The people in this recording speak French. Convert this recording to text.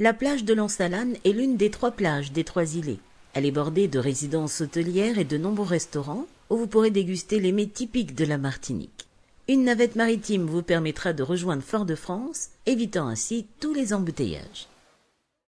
La plage de Lansalane est l'une des trois plages des trois îlets. Elle est bordée de résidences hôtelières et de nombreux restaurants où vous pourrez déguster les mets typiques de la Martinique. Une navette maritime vous permettra de rejoindre Fort-de-France, évitant ainsi tous les embouteillages.